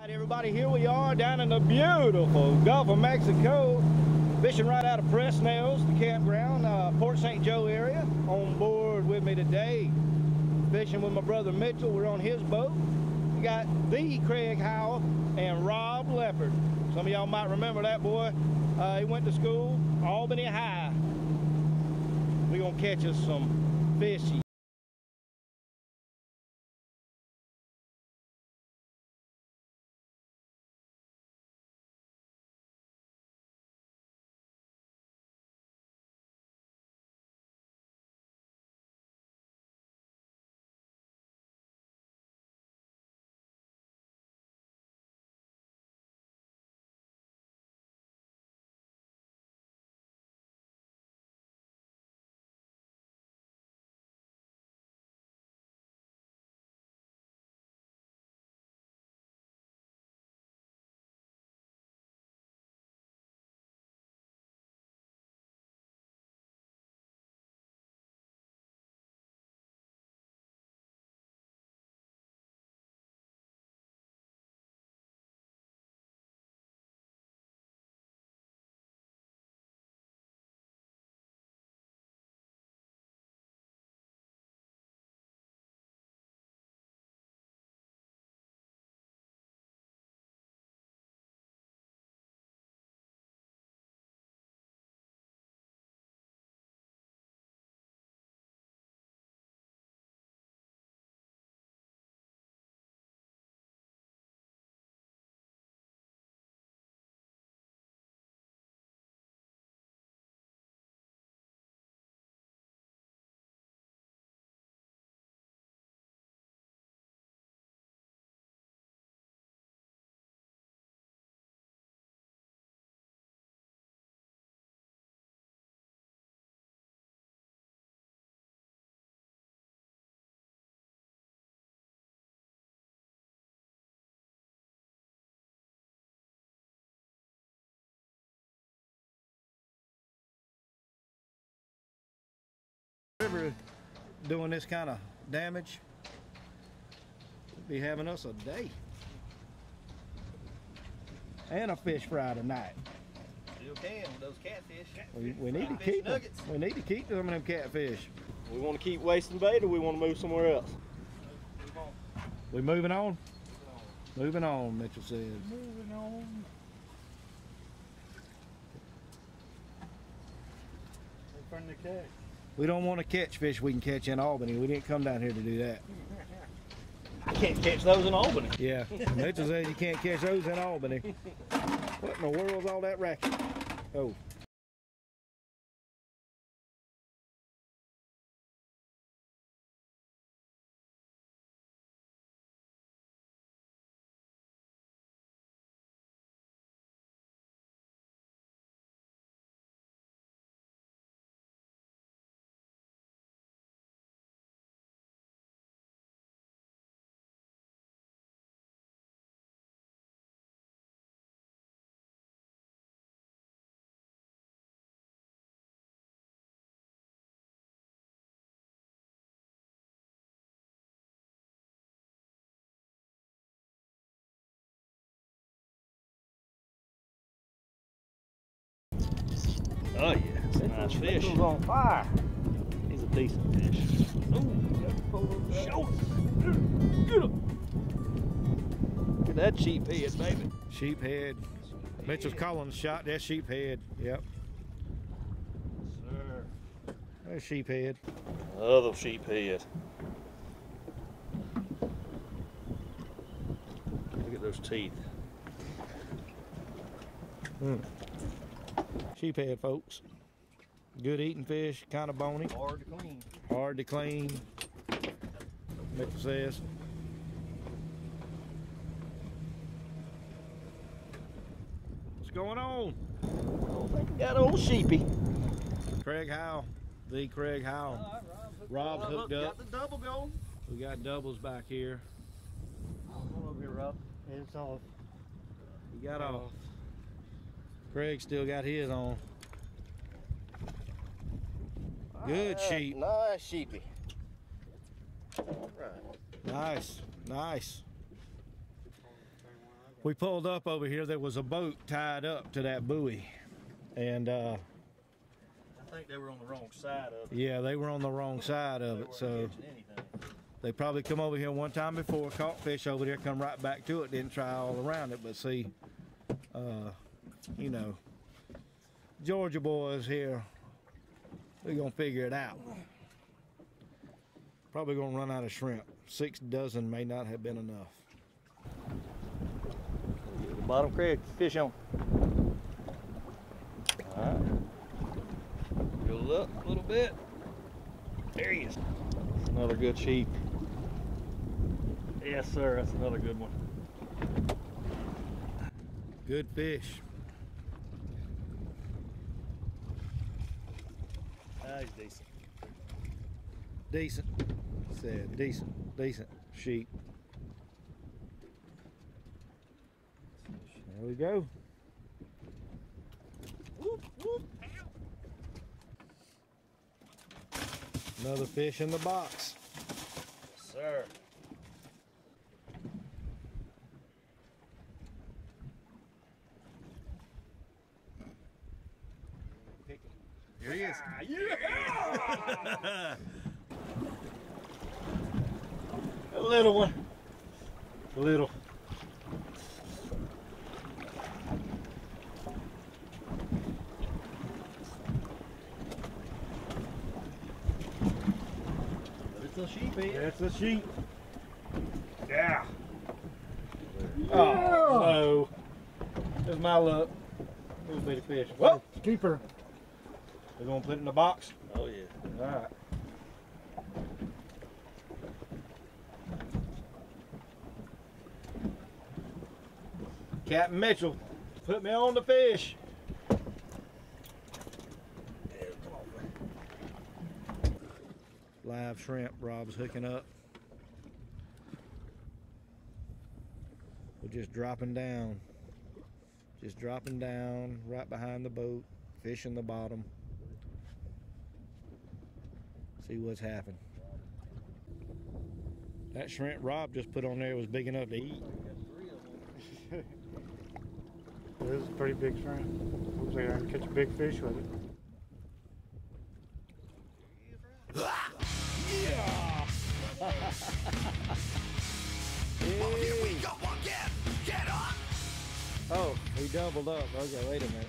All right, everybody, here we are down in the beautiful Gulf of Mexico, fishing right out of Presnell's, the campground, uh, Port St. Joe area. On board with me today, fishing with my brother Mitchell. We're on his boat. We got the Craig Howell and Rob Leopard. Some of y'all might remember that boy. Uh, he went to school, Albany High. We're gonna catch us some fishy. River doing this kind of damage, be having us a day. And a fish fry tonight. Still can with those catfish. We, we need to Catfish keep them. nuggets. We need to keep some of them catfish. We want to keep wasting bait or we want to move somewhere else? We moving on? Moving on, Mitchell says. Moving on. They from the catch. We don't want to catch fish we can catch in Albany. We didn't come down here to do that. I can't catch those in Albany. Yeah, Mitchell says you can't catch those in Albany. What in the world world's all that racket? Oh. Oh yeah, it's a nice fish. He's on fire. He's a decent fish. Ooh, show Get him. Look at that sheep head, baby. Sheephead. Mitchell's calling the shot. that sheep head. Yep. Sir. There's sheephead. Other sheep head. Look at those teeth. Hmm. Sheephead, folks. Good eating fish, kind of bony, Hard to clean. hard to clean. Mitchell says. What's going on? Oh, I think we got old sheepy. Craig Howe, the Craig Howe. Rob's hooked up. Got the double. We got doubles back here. Come over here, Rob. It's off. You got off. Craig still got his on. Good Ah, sheep. Nice sheepy. Right. Nice, nice. We pulled up over here. There was a boat tied up to that buoy, and uh, I think they were on the wrong side of it. yeah, they were on the wrong side of They it. So they probably come over here one time before, caught fish over there, come right back to it, didn't try all around it. But see, uh, you know, Georgia boys here, we're gonna figure it out. Probably gonna run out of shrimp. Six dozen may not have been enough. The bottom Craig, fish on. Alright. Go up a little bit. There he is. That's another good sheep. Yes, sir. That's another good one. Good fish. That's decent. Decent. Said decent, decent sheep. There we go. Whoop, whoop. Another fish in the box. Yes, Sir. Here he is. A little one. A little. But it's a sheep head. That's the sheep. Yeah. Oh, no. There's my luck. Little bitty fish. Well, Keeper. We're gonna put it in the box. Oh, yeah. All right. Captain Mitchell, put me on the fish. Live shrimp, Rob's hooking up. Just dropping down. Just dropping down right behind the boat, fish in the bottom. See what's happened. That shrimp Rob just put on there was big enough to eat. This is a pretty big shrimp. Looks like I can catch a big fish with it. Oh, he doubled up. Okay, wait a minute.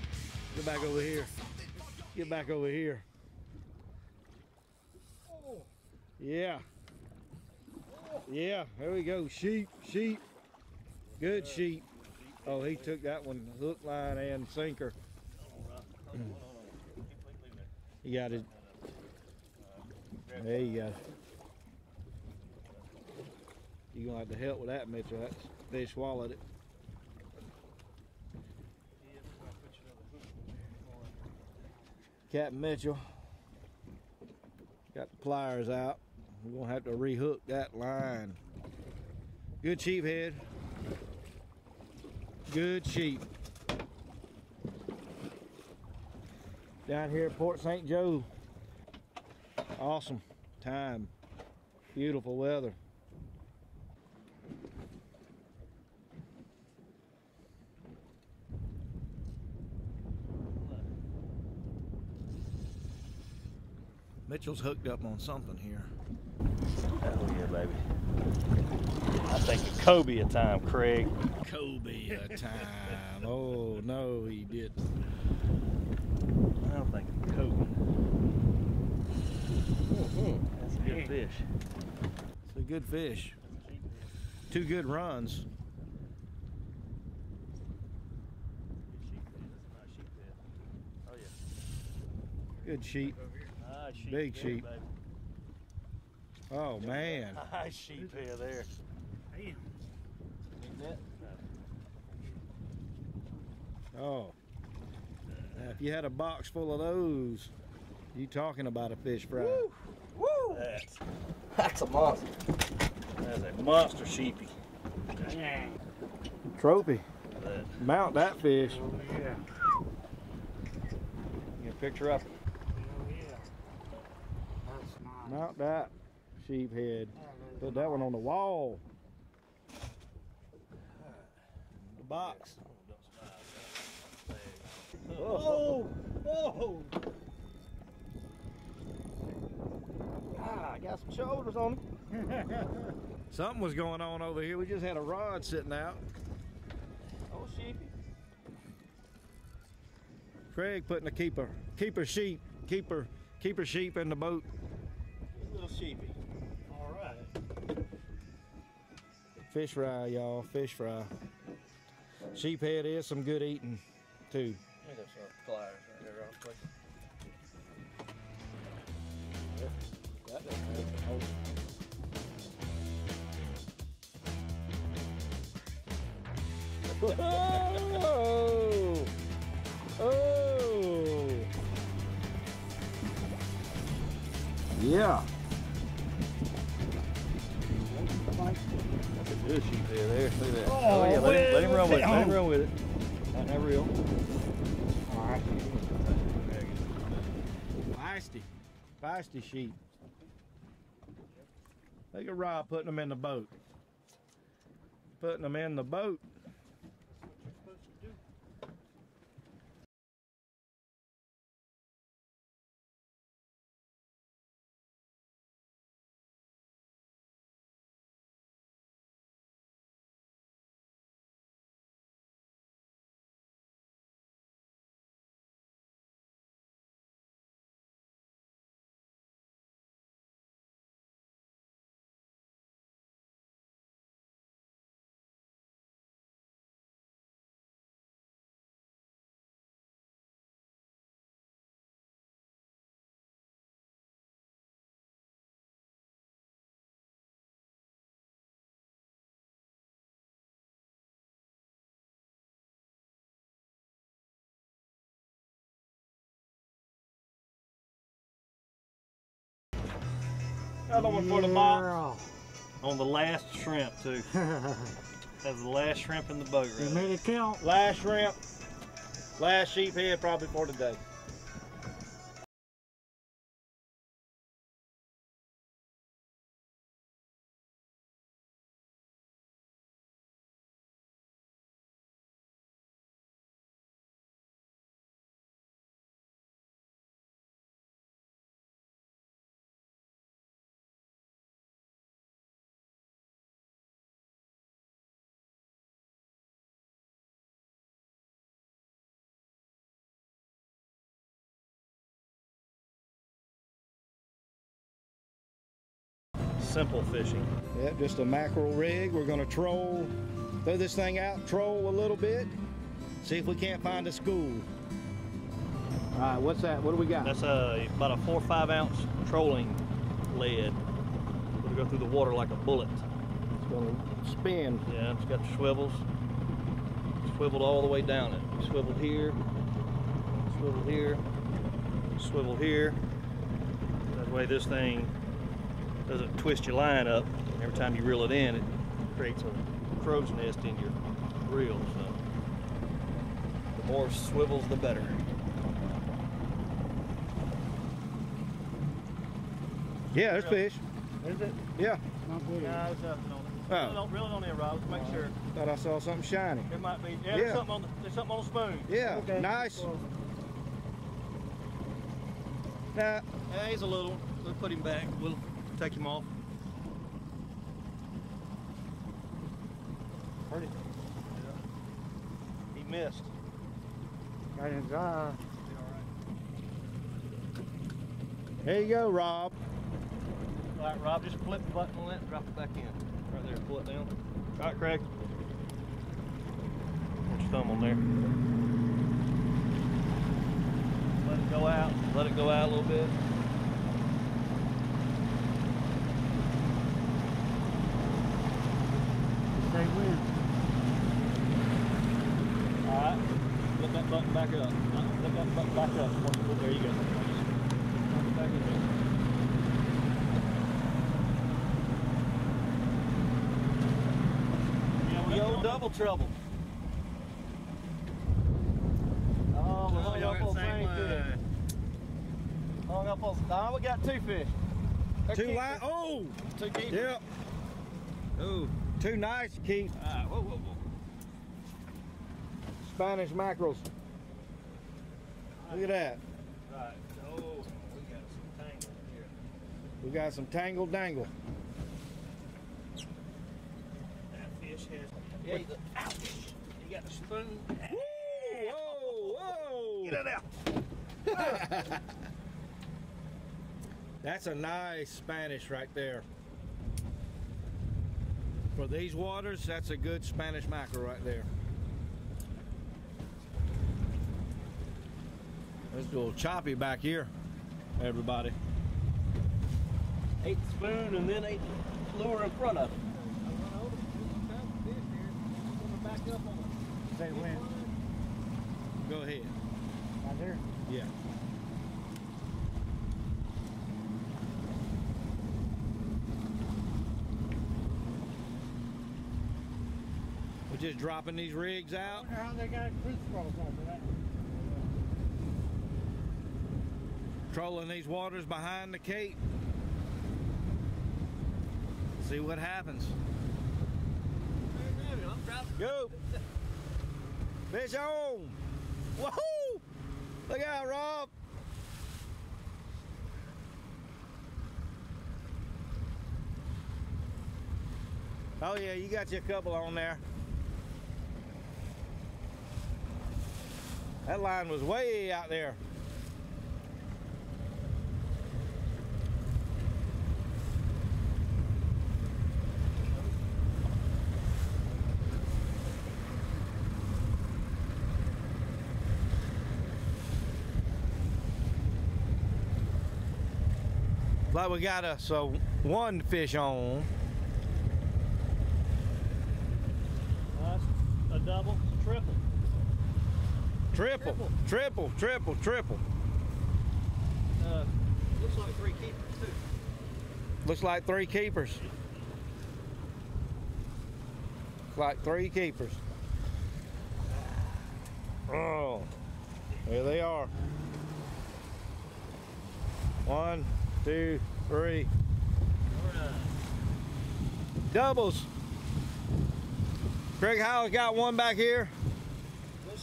Get back over here. Get back over here. Yeah. Yeah, there we go. Sheep, sheep. Good sheep. Oh, he took that one hook, line, and sinker. You got it. There you go. You're gonna have to help with that, Mitchell. Fish swallowed it. Captain Mitchell got the pliers out. We're gonna have to rehook that line. Good sheep head. Good sheep. Down here at Port St. Joe. Awesome time. Beautiful weather. Mitchell's hooked up on something here. Oh, yeah, baby. I think a cobia time, Craig. cobia time. oh no, he didn't. I don't think it's Kobe. Mm-hmm. That's a good fish. It's a good fish. Two good runs. Good sheep. Nice sheep Big there, sheep. baby. Oh man. High sheep here there. Damn. Oh. Now, if you had a box full of those, you talking about a fish fry. Woo! That's, that's a monster. That's a monster sheepy. Dang. Trophy. That, Mount that fish. Oh yeah. get a picture up. Yeah. That's nice. Mount that sheep head. Put that one on the wall. The box. Oh, oh. Ah, I got some shoulders on him. Something was going on over here. We just had a rod sitting out. Oh, sheepy. Craig putting a keeper, keeper sheep, keeper, keeper sheep in the boat. Little sheepy. All right. Fish fry, y'all. Fish fry. Sheephead is some good eating, too. Look at some pliers right there, real quick. That doesn't. Hold. Oh! Oh! Yeah. Good sheephead there. Look at that. Oh, yeah, let him, let him run with it. Let him run with it. Not that real. All right. Feisty. Feisty sheep. Look at Rob putting them in the boat. Putting them in the boat. Another one for the box. On the last shrimp, too. That's the last shrimp in the boat, You made it count. Last shrimp. Last sheep head probably for today. Simple fishing. Yep, just a mackerel rig. We're gonna troll, throw this thing out, troll a little bit, see if we can't find a school. All right, what's that? What do we got? That's a, about a four or five ounce trolling lead. It'll go through the water like a bullet. It's gonna spin. Yeah, it's got the swivels. Swiveled all the way down it. Swiveled here, swiveled here, swivel here. That way this thing doesn't twist your line up. Every time you reel it in, it creates a crow's nest in your reel. So the more swivels, the better. Yeah, there's fish. Is it? Yeah. Not good. No, there's nothing on it. Oh. Really don't, really don't need a rod. Let's make sure. Thought I saw something shiny. There might be. Yeah, Yeah. There's something on the. There's something on the spoon. Yeah, Okay. nice. Well, Nah, Yeah, he's a little. We'll put him back. We'll take him off. Pretty. He missed. Got his eye. there you go, Rob. All right, Rob, just flip the button on that and drop it back in. Right there, pull it down. All right, Craig. Put your thumb on there. Let it go out. Let it go out a little bit. Say when. All right. Flip that button back up. Flip that button back up. Oh, There you go. Back in there. Yeah, we old double trouble. Oh, we're hung up on same fish. Hung up on. Nah, we got two fish. They're Two line. Oh, Two keepers. yep. Ooh. Too nice keep. All right. Whoa, whoa, whoa. Spanish mackerels. Look at that. Right. Oh, we got some tangle here. We got some tangle dangle. That fish has. Yeah, you, ouch! You got the spoon. Whoa, whoa! Get it out. That's a nice Spanish right there. For these waters, that's a good Spanish mackerel right there. Let's do a little choppy back here, everybody. Eight spoon and then eight the lure in front of it. Say when? Go ahead. Right there. Yeah. Just dropping these rigs I out. wonder how they got crucibles over that. trolling these waters behind the cape. See what happens. Go! Fish on! Woohoo! Look out, Rob! Oh yeah, you got your couple on there. That line was way out there. Like we got us uh, one fish on. That's a double, triple. Triple, triple, triple, triple. Uh, looks like three keepers too. Looks like three keepers. Like three keepers. Oh, there they are. One, two, three. Doubles. Craig Howell's got one back here.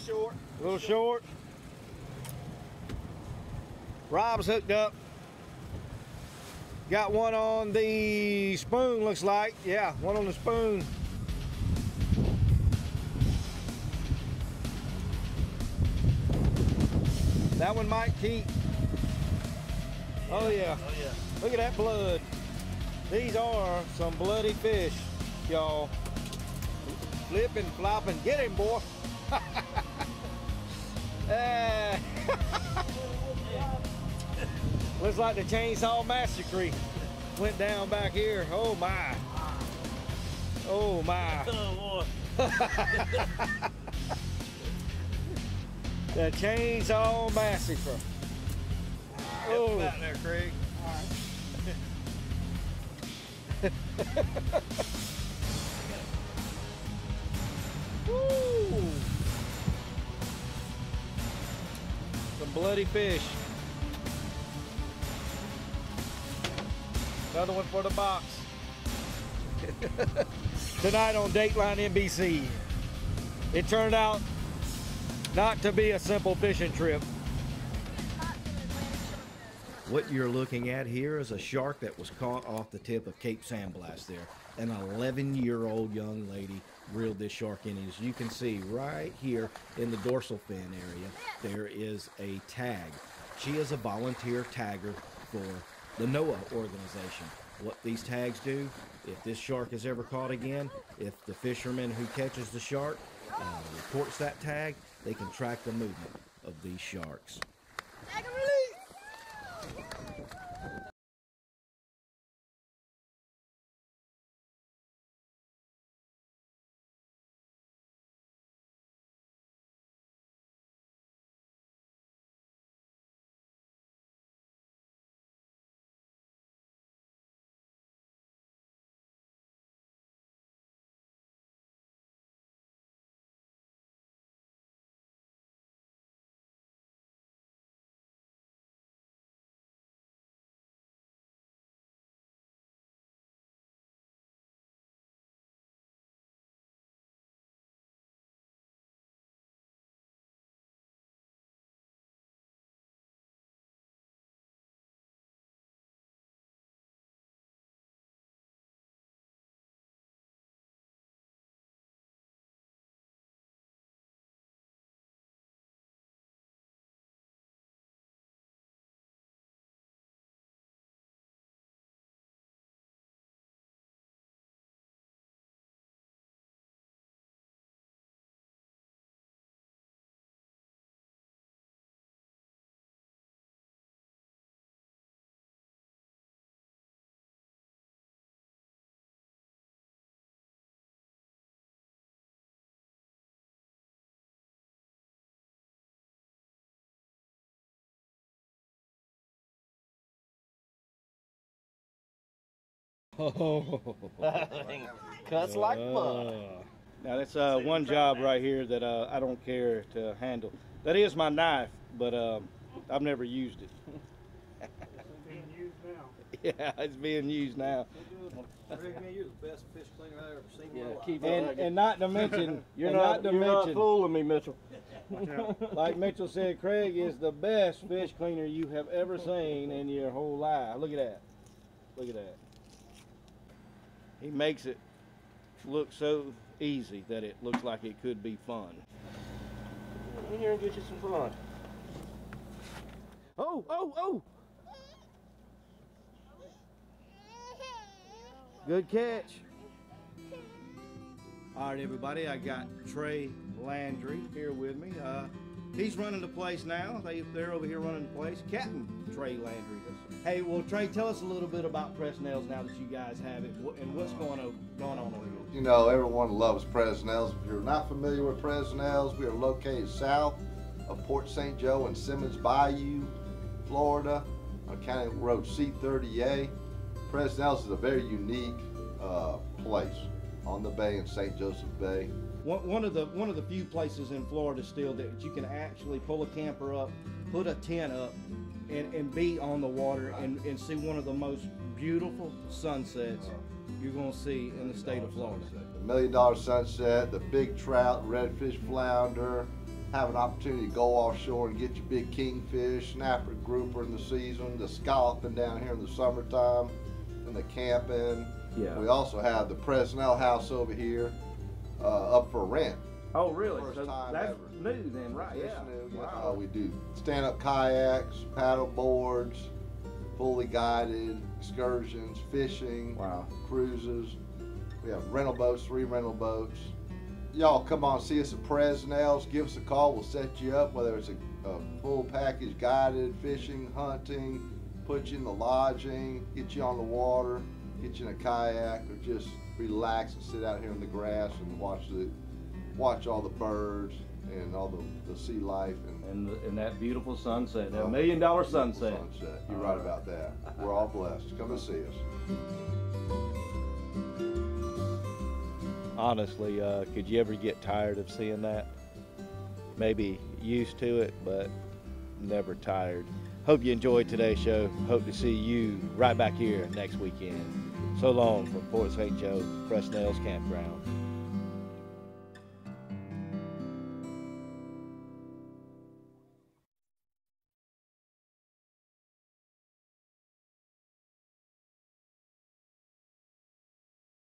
A little short. A little short. Rob's hooked up. Got one on the spoon, looks like. Yeah, one on the spoon. That one might keep. Oh yeah. Oh yeah. Look at that blood. These are some bloody fish, y'all. Flipping, flopping. Get him, boy. Eh. Looks like the chainsaw massacre went down back here. Oh my. Oh my. Oh. The chainsaw massacre. Oh. Oh. Out there, Craig. Woo. Some bloody fish. Another one for the box. Tonight on Dateline NBC. It turned out not to be a simple fishing trip. What you're looking at here is a shark that was caught off the tip of Cape San Blas there. An 11 year old young lady reeled this shark in. As you can see right here in the dorsal fin area, there is a tag. She is a volunteer tagger for the NOAA organization. What these tags do, if this shark is ever caught again, if the fisherman who catches the shark uh, reports that tag, they can track the movement of these sharks. Oh. Cuts like mud. Uh, Now that's uh, one job right here that uh, I don't care to handle. That is my knife, but uh, I've never used it. Being used now. Yeah, it's being used now. Greg, man, you're the best fish cleaner I ever seen. Yeah, keep And, and not to mention, You're and not, to you're not fooling me, Mitchell. Like Mitchell said, Craig is the best fish cleaner you have ever seen in your whole life. Look at that. Look at that. He makes it look so easy that it looks like it could be fun. Come In here and get you some fun. Oh, oh, oh! Good catch. All right, everybody. I got Trey Landry here with me. Uh, he's running the place now. They, they're over here running the place. Captain Trey Landry. Hey, well, Trey, tell us a little bit about Presnell's now that you guys have it, and what's going on going on over here. You know, everyone loves Presnell's. If you're not familiar with Presnell's, we are located south of Port St. Joe in Simmons Bayou, Florida, on County Road C30A. Presnell's is a very unique uh, place on the bay in St. Joseph Bay. One, one of the one of the few places in Florida still that you can actually pull a camper up, put a tent up, and, and be on the water and, and see one of the most beautiful sunsets you're gonna see in the state of Florida. The million dollar sunset, the big trout, redfish, flounder, have an opportunity to go offshore and get your big kingfish, snapper, grouper in the season, the scalloping down here in the summertime, and the camping. Yeah. We also have the Presnell house over here, uh, up for rent. Oh, really? First So time that's ever. new then, right? It's Yeah. new, yeah. Wow. Uh, we do stand-up kayaks, paddle boards, fully guided excursions, fishing, Wow. cruises. We have rental boats, three rental boats. Y'all come on, see us at Presnell's. Give us a call. We'll set you up, whether it's a, a full package, guided fishing, hunting, put you in the lodging, get you on the water, get you in a kayak, or just relax and sit out here in the grass and watch the watch all the birds and all the, the sea life and And, and that beautiful sunset, that million dollar sunset. sunset. You're right about that. We're all blessed. Come and see us. honestly, uh, could you ever get tired of seeing that? Maybe used to it, but never tired. Hope you enjoyed today's show. Hope to see you right back here next weekend. So long from Port St. Joe, Presnell's Campground.